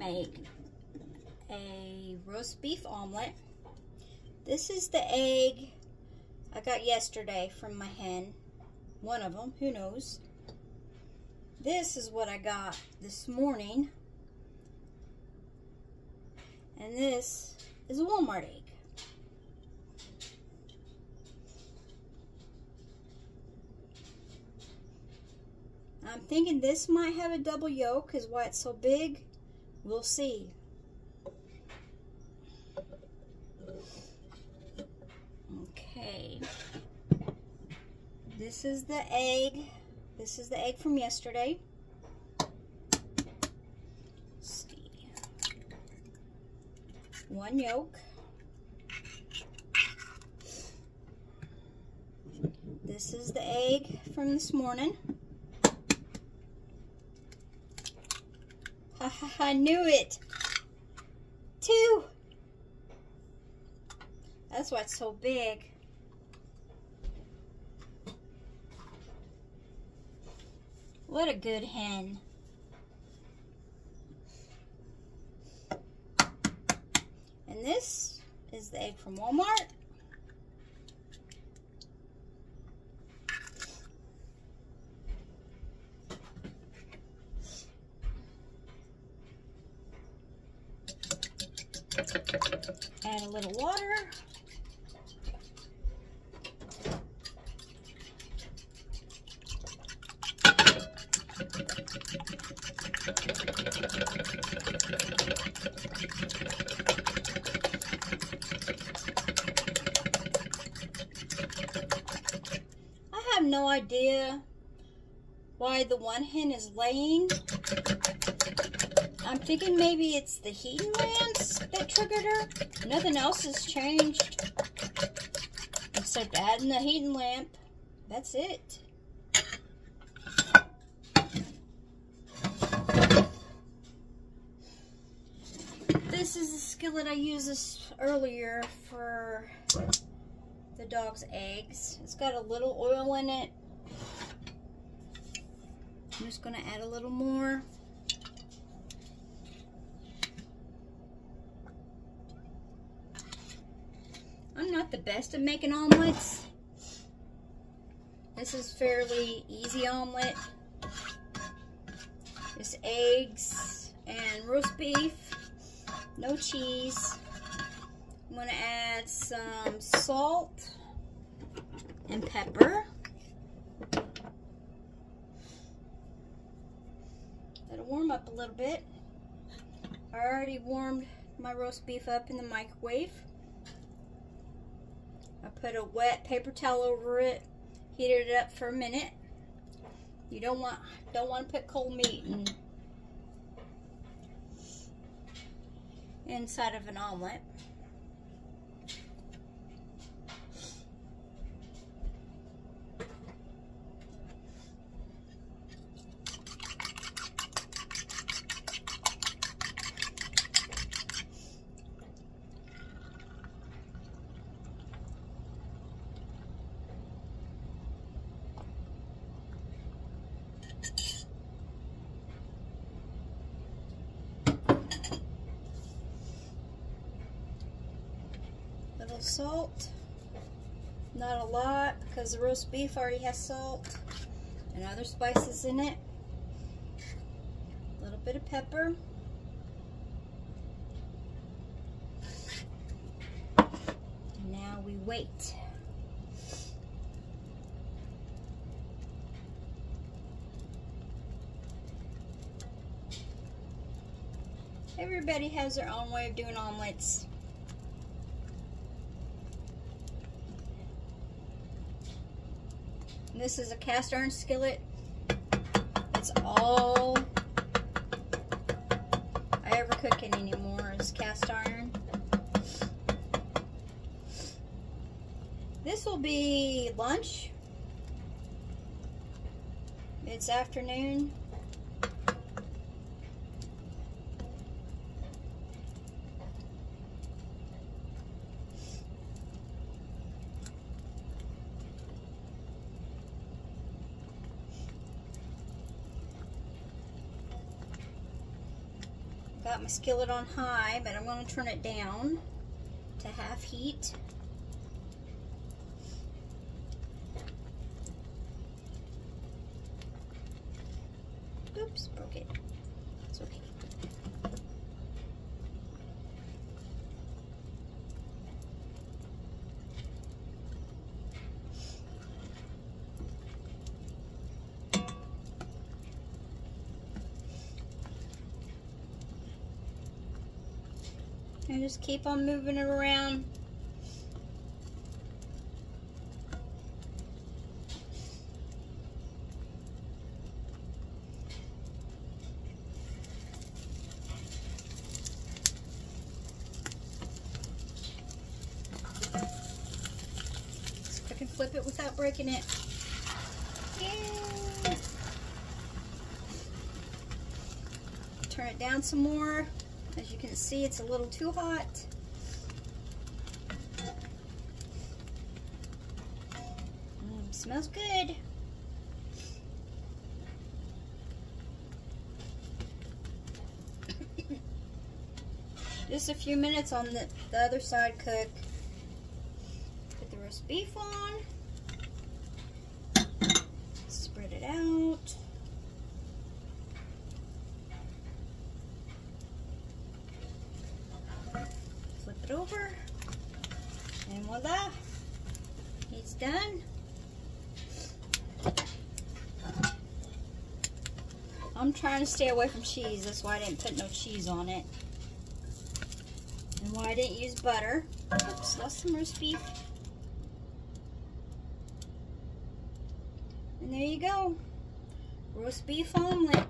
make a roast beef omelet. This is the egg I got yesterday from my hen. One of them, who knows. This is what I got this morning. And this is a Walmart egg. I'm thinking this might have a double yolk is why it's so big, we'll see. Okay. This is the egg. This is the egg from yesterday. One yolk. This is the egg from this morning. I knew it. Two. That's why it's so big. What a good hen. And this is the egg from Walmart. Add a little water. I have no idea why the one hen is laying. I'm thinking maybe it's the heating lamps that triggered her. Nothing else has changed. Except adding the heating lamp. That's it. This is the skillet I used this earlier for the dog's eggs. It's got a little oil in it. I'm just going to add a little more. I'm the best at making omelets. This is fairly easy omelet. Just eggs and roast beef, no cheese. I'm gonna add some salt and pepper. It warm up a little bit. I already warmed my roast beef up in the microwave. Put a wet paper towel over it, heated it up for a minute. You don't want don't want to put cold meat in, inside of an omelet. Salt, not a lot because the roast beef already has salt and other spices in it. A little bit of pepper. And now we wait. Everybody has their own way of doing omelets. This is a cast iron skillet. It's all I ever cook in anymore is cast iron. This will be lunch. It's afternoon. Got my skillet on high, but I'm going to turn it down to half heat. Oops, broke it. It's okay. And just keep on moving it around. I can flip it without breaking it. Yeah. Turn it down some more. As you can see, it's a little too hot. Mm, smells good. Just a few minutes on the, the other side cook. Put the roast beef on. Spread it out. Flip it over. And voila. It's done. I'm trying to stay away from cheese. That's why I didn't put no cheese on it. And why I didn't use butter. Oops, lost some roast beef. And there you go. Roast beef omelet.